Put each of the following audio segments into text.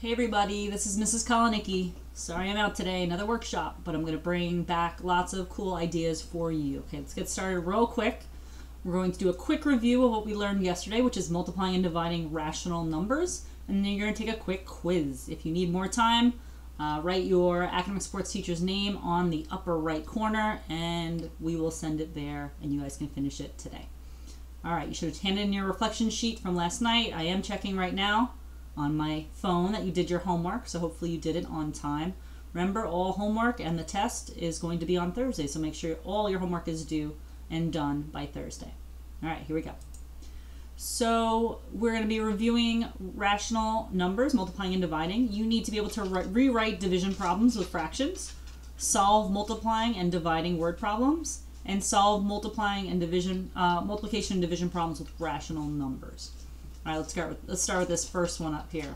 Hey everybody, this is Mrs. Kolodnicki. Sorry I'm out today, another workshop, but I'm going to bring back lots of cool ideas for you. Okay, let's get started real quick. We're going to do a quick review of what we learned yesterday, which is multiplying and dividing rational numbers, and then you're going to take a quick quiz. If you need more time, uh, write your academic sports teacher's name on the upper right corner, and we will send it there, and you guys can finish it today. All right, you should have handed in your reflection sheet from last night. I am checking right now on my phone that you did your homework, so hopefully you did it on time. Remember, all homework and the test is going to be on Thursday, so make sure all your homework is due and done by Thursday. All right, here we go. So we're going to be reviewing rational numbers, multiplying and dividing. You need to be able to rewrite division problems with fractions, solve multiplying and dividing word problems, and solve multiplying and division, uh, multiplication and division problems with rational numbers. All right, let's start with, let's start with this first one up here.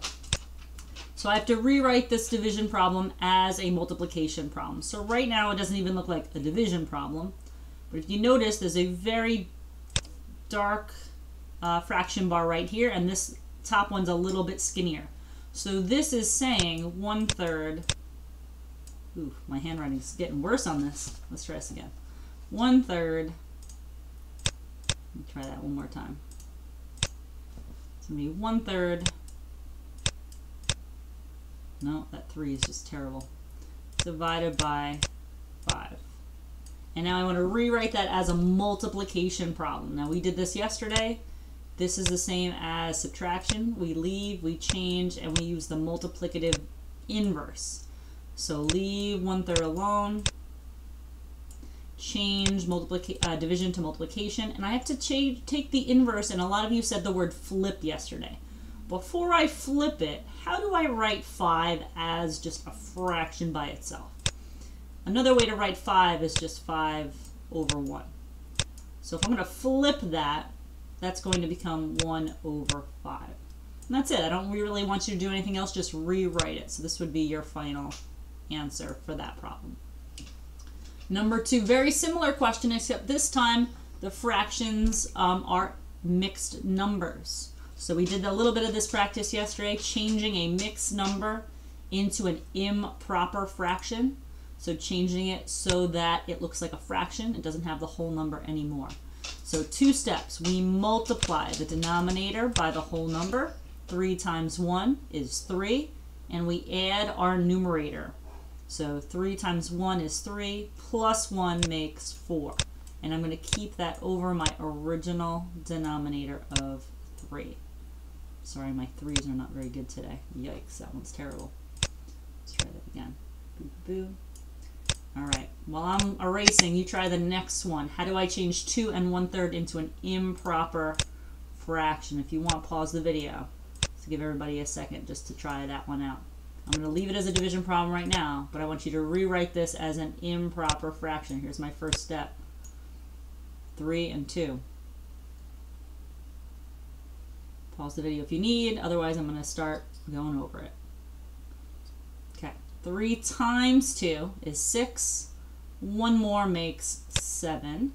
So I have to rewrite this division problem as a multiplication problem. So right now it doesn't even look like a division problem. But if you notice, there's a very dark uh, fraction bar right here, and this top one's a little bit skinnier. So this is saying one third. Ooh, my handwriting's getting worse on this. Let's try this again. One third. Let me try that one more time. It's going to be one third. No, that three is just terrible. Divided by five. And now I want to rewrite that as a multiplication problem. Now we did this yesterday. This is the same as subtraction. We leave, we change, and we use the multiplicative inverse. So leave one third alone, change uh, division to multiplication, and I have to change, take the inverse, and a lot of you said the word flip yesterday. Before I flip it, how do I write 5 as just a fraction by itself? Another way to write 5 is just 5 over 1. So if I'm going to flip that, that's going to become 1 over 5. And that's it. I don't really want you to do anything else, just rewrite it. So this would be your final answer for that problem. Number two, very similar question, except this time the fractions um, are mixed numbers. So we did a little bit of this practice yesterday, changing a mixed number into an improper fraction. So changing it so that it looks like a fraction. It doesn't have the whole number anymore. So two steps. We multiply the denominator by the whole number. 3 times 1 is 3. And we add our numerator. So 3 times 1 is 3, plus 1 makes 4. And I'm going to keep that over my original denominator of 3. Sorry, my 3's are not very good today. Yikes, that one's terrible. Let's try that again. Boo, boo. boo. All right, while I'm erasing, you try the next one. How do I change 2 and 1 third into an improper fraction? If you want, pause the video. To give everybody a second just to try that one out. I'm going to leave it as a division problem right now, but I want you to rewrite this as an improper fraction. Here's my first step. 3 and 2. Pause the video if you need, otherwise I'm going to start going over it. Okay, 3 times 2 is 6. One more makes 7.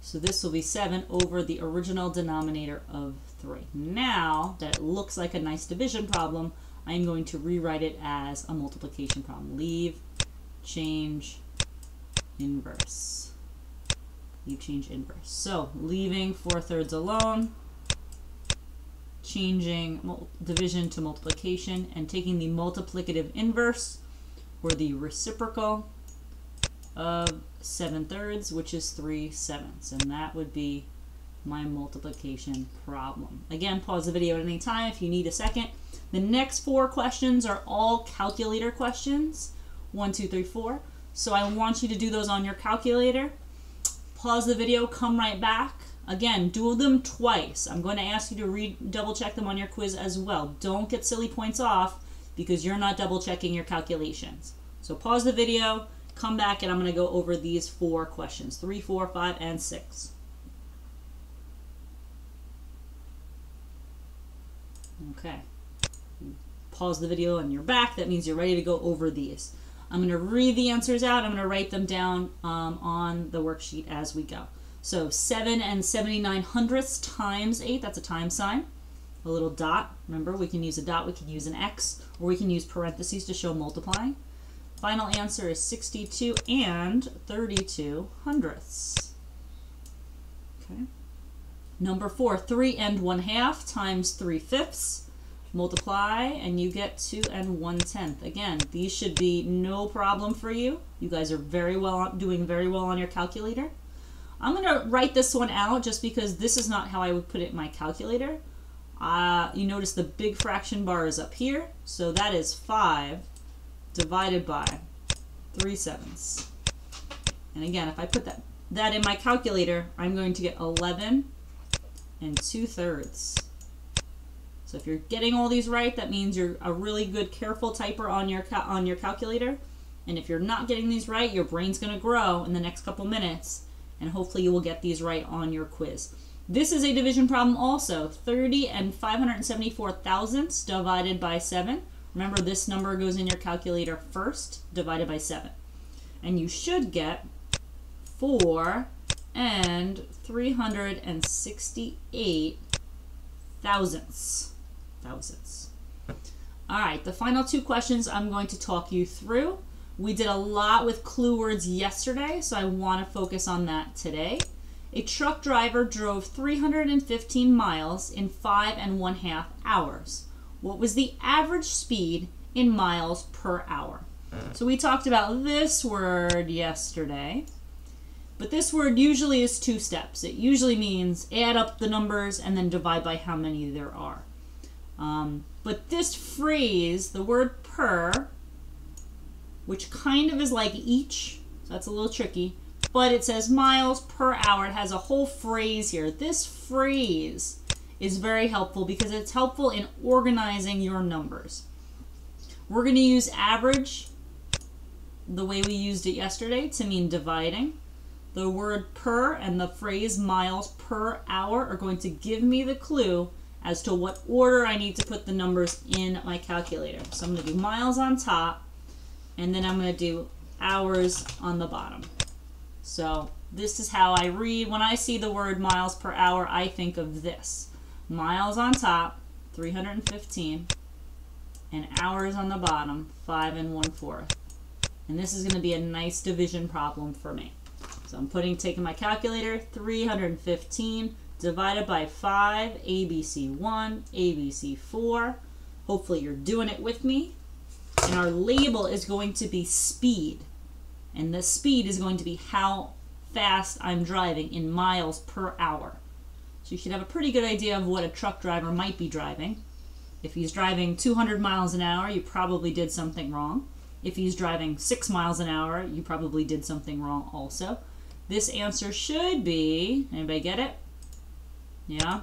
So this will be 7 over the original denominator of 3. Now that looks like a nice division problem, I'm going to rewrite it as a multiplication problem. Leave, change, inverse. Leave, change, inverse. So leaving 4 thirds alone, changing division to multiplication, and taking the multiplicative inverse, or the reciprocal, of 7 thirds, which is 3 sevenths. And that would be my multiplication problem. Again, pause the video at any time if you need a second. The next four questions are all calculator questions. One, two, three, four. So I want you to do those on your calculator. Pause the video, come right back. Again, do them twice. I'm going to ask you to read, double check them on your quiz as well. Don't get silly points off because you're not double checking your calculations. So pause the video, come back, and I'm going to go over these four questions. Three, four, five, and six. Okay pause the video and you're back, that means you're ready to go over these. I'm going to read the answers out. I'm going to write them down um, on the worksheet as we go. So 7 and 79 hundredths times 8, that's a time sign. a little dot. Remember, we can use a dot, we can use an X, or we can use parentheses to show multiplying. Final answer is 62 and 32 hundredths. Okay. Number four, 3 and 1 half times 3 fifths. Multiply and you get 2 and one tenth. Again, these should be no problem for you. You guys are very well doing very well on your calculator. I'm going to write this one out just because this is not how I would put it in my calculator. Uh, you notice the big fraction bar is up here. So that is 5 divided by 3 sevenths. And again, if I put that, that in my calculator, I'm going to get 11 and 2 thirds. So if you're getting all these right, that means you're a really good careful typer on your on your calculator. And if you're not getting these right, your brain's going to grow in the next couple minutes and hopefully you will get these right on your quiz. This is a division problem also. 30 and 574 thousandths divided by 7. Remember this number goes in your calculator first, divided by 7. And you should get 4 and 368 thousandths. Thousandths. All right, the final two questions I'm going to talk you through. We did a lot with clue words yesterday, so I want to focus on that today. A truck driver drove 315 miles in five and one half hours. What was the average speed in miles per hour? Hmm. So we talked about this word yesterday. But this word usually is two steps. It usually means add up the numbers and then divide by how many there are. Um, but this phrase, the word per, which kind of is like each, so that's a little tricky, but it says miles per hour. It has a whole phrase here. This phrase is very helpful because it's helpful in organizing your numbers. We're going to use average the way we used it yesterday to mean dividing. The word per and the phrase miles per hour are going to give me the clue as to what order I need to put the numbers in my calculator. So I'm going to do miles on top, and then I'm going to do hours on the bottom. So this is how I read. When I see the word miles per hour, I think of this. Miles on top, 315, and hours on the bottom, 5 and 1 fourth. And this is going to be a nice division problem for me. So I'm putting, taking my calculator, 315 divided by 5, ABC1, ABC4. Hopefully you're doing it with me. And our label is going to be speed. And the speed is going to be how fast I'm driving in miles per hour. So you should have a pretty good idea of what a truck driver might be driving. If he's driving 200 miles an hour, you probably did something wrong. If he's driving 6 miles an hour, you probably did something wrong also. This answer should be, anybody get it? Yeah?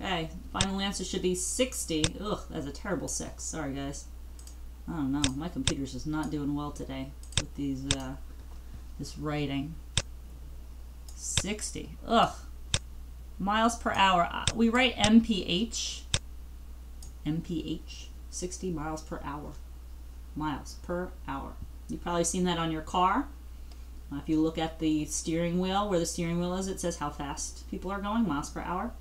Okay, final answer should be 60. Ugh, that's a terrible 6. Sorry, guys. I don't know. My computer's just not doing well today with these, uh, this writing. 60. Ugh. Miles per hour. Uh, we write MPH. MPH. 60 miles per hour. Miles per hour. You've probably seen that on your car. Uh, if you look at the steering wheel, where the steering wheel is, it says how fast people are going, miles per hour.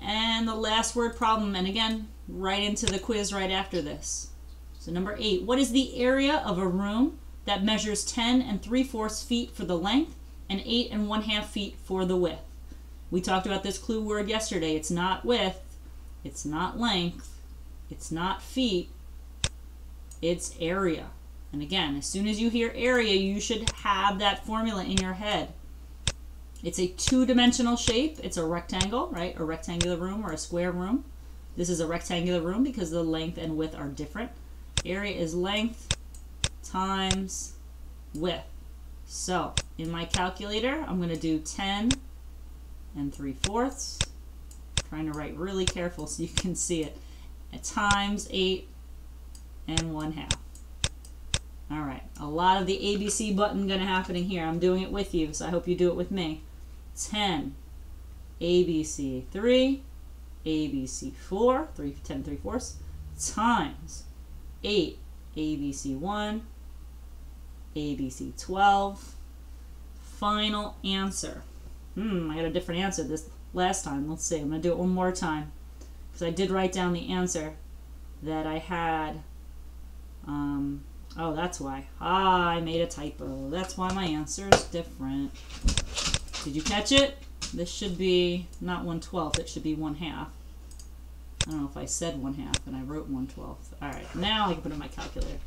And the last word problem, and again, right into the quiz right after this. So number eight, what is the area of a room that measures 10 and 3 fourths feet for the length and 8 and 1 half feet for the width? We talked about this clue word yesterday. It's not width, it's not length, it's not feet, it's area. And again, as soon as you hear area, you should have that formula in your head. It's a two-dimensional shape. It's a rectangle, right? A rectangular room or a square room. This is a rectangular room because the length and width are different. Area is length times width. So, in my calculator, I'm going to do 10 and 3 fourths. trying to write really careful so you can see it. Times 8 and 1 half. All right, a lot of the ABC button to happen in here. I'm doing it with you, so I hope you do it with me. 10, ABC 3, ABC 4, 3, 10, 3 fourths, times 8, ABC 1, ABC 12. Final answer. Hmm, I got a different answer this last time. Let's see. I'm to do it one more time. because I did write down the answer that I had. Um, oh, that's why. Ah, I made a typo. That's why my answer is different. Did you catch it? This should be not 1 12th, it should be 1 half. I don't know if I said 1 half and I wrote 1 12th. Alright, now I can put in my calculator.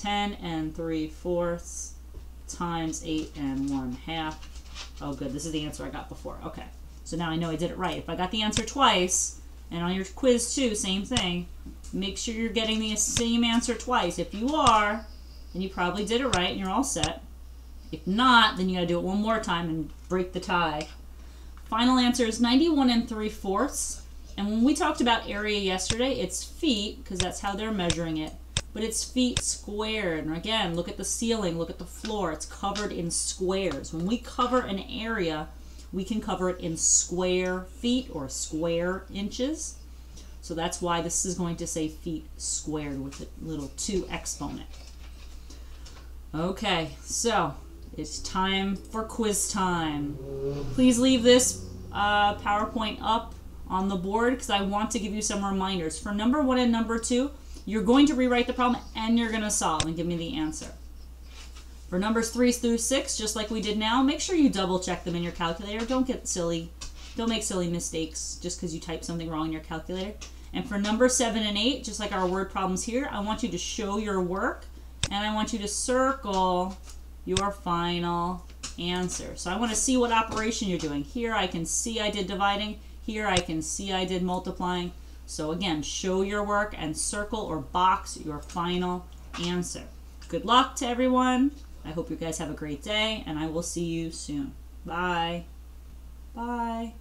10 and 3 fourths times 8 and 1 half. Oh, good. This is the answer I got before. Okay. So now I know I did it right. If I got the answer twice, and on your quiz too, same thing, make sure you're getting the same answer twice. If you are, then you probably did it right and you're all set. If not, then you got to do it one more time and break the tie. Final answer is 91 and 3 fourths. And when we talked about area yesterday, it's feet, because that's how they're measuring it but it's feet squared. And again, look at the ceiling, look at the floor. It's covered in squares. When we cover an area, we can cover it in square feet or square inches. So that's why this is going to say feet squared with a little 2 exponent. Okay, so it's time for quiz time. Please leave this uh, PowerPoint up on the board because I want to give you some reminders. For number one and number two, you're going to rewrite the problem and you're going to solve and give me the answer. For numbers 3 through 6, just like we did now, make sure you double check them in your calculator. Don't get silly. Don't make silly mistakes just because you type something wrong in your calculator. And for number 7 and 8, just like our word problems here, I want you to show your work and I want you to circle your final answer. So I want to see what operation you're doing. Here I can see I did dividing. Here I can see I did multiplying. So again, show your work and circle or box your final answer. Good luck to everyone. I hope you guys have a great day, and I will see you soon. Bye. Bye.